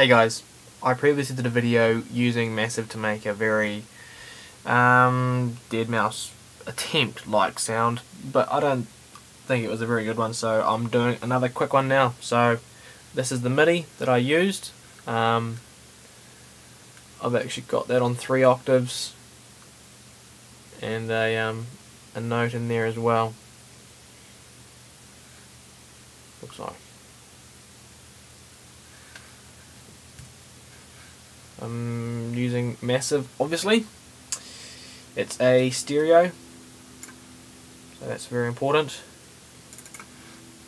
Hey guys, I previously did a video using Massive to make a very um, deadmau5 attempt like sound, but I don't think it was a very good one, so I'm doing another quick one now. So this is the MIDI that I used. Um, I've actually got that on three octaves and a, um, a note in there as well. Looks like. I'm using Massive, obviously. It's a stereo, so that's very important.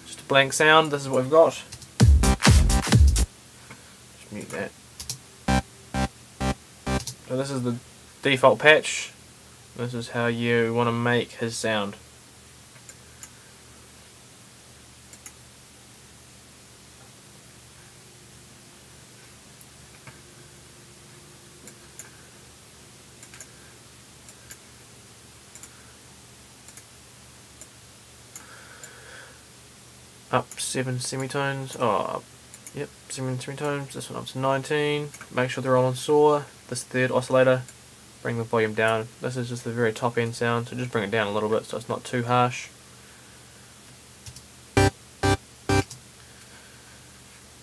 Just a blank sound, this is what we've got. Just mute that. So this is the default patch. This is how you want to make his sound. Up 7 semitones, oh, yep, 7 semitones, this one up to 19, make sure they're all on saw, this third oscillator, bring the volume down, this is just the very top end sound, so just bring it down a little bit so it's not too harsh.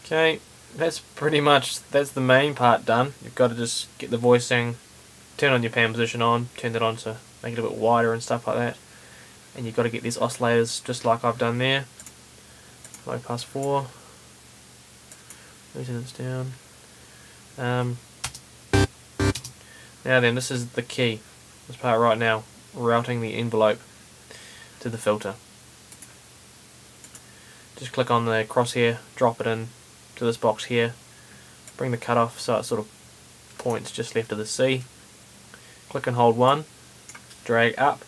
Okay, that's pretty much, that's the main part done, you've got to just get the voicing, turn on your pan position on, turn that on to make it a bit wider and stuff like that, and you've got to get these oscillators just like I've done there, low 4 resonance down. Um, now then this is the key. This part right now routing the envelope to the filter. Just click on the crosshair drop it in to this box here. Bring the cutoff so it sort of points just left of the C. Click and hold 1 drag up.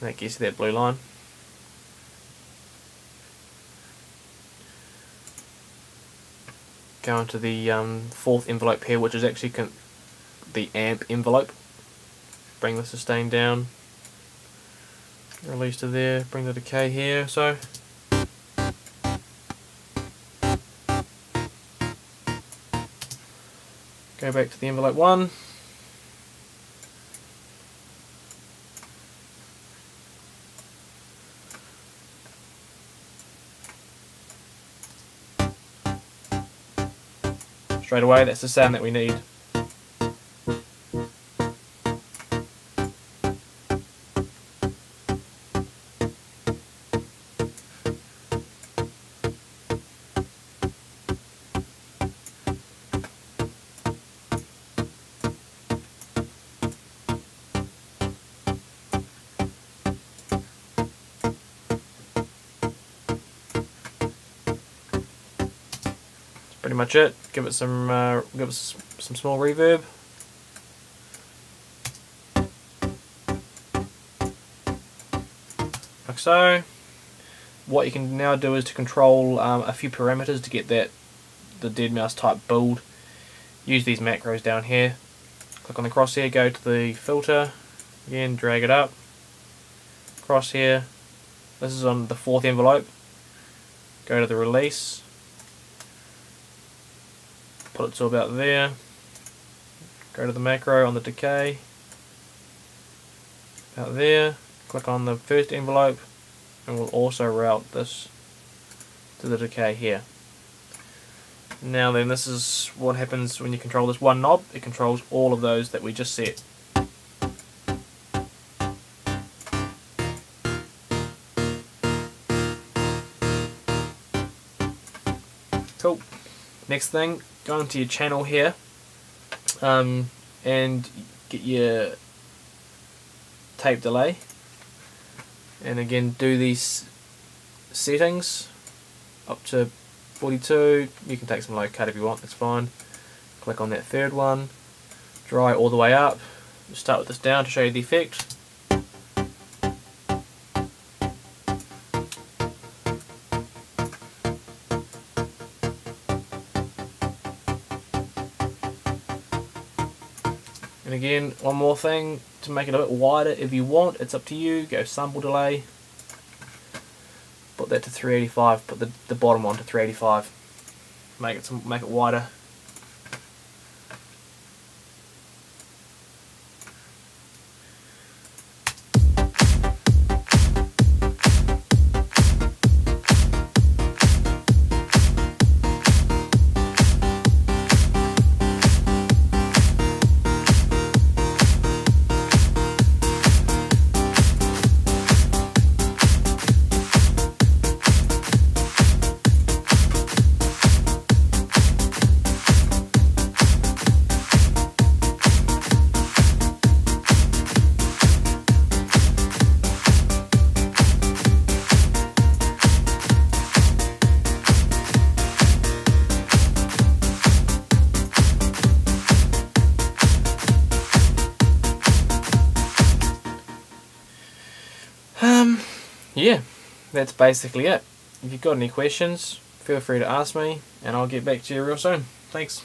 That gets you that blue line go into the um, fourth envelope here, which is actually the amp envelope. Bring the sustain down, release to there, bring the decay here, so. Go back to the envelope one. Straight away. That's the sound that we need. Pretty much it. Give it some uh, give it some small reverb. Like so. What you can now do is to control um, a few parameters to get that the deadmau5 type build. Use these macros down here. Click on the crosshair, go to the filter, again drag it up. Crosshair. This is on the fourth envelope. Go to the release put it to about there. Go to the macro on the decay. About there. Click on the first envelope and we'll also route this to the decay here. Now then, this is what happens when you control this one knob. It controls all of those that we just set. Cool. Next thing, go into your channel here um, and get your tape delay. And again do these settings up to 42 you can take some low cut if you want that's fine. Click on that third one. Dry all the way up. Start with this down to show you the effect And again, one more thing to make it a bit wider if you want, it's up to you. Go sample delay. Put that to 385, put the, the bottom one to 385. make it some, make it wider. Yeah, that's basically it. If you've got any questions, feel free to ask me, and I'll get back to you real soon. Thanks.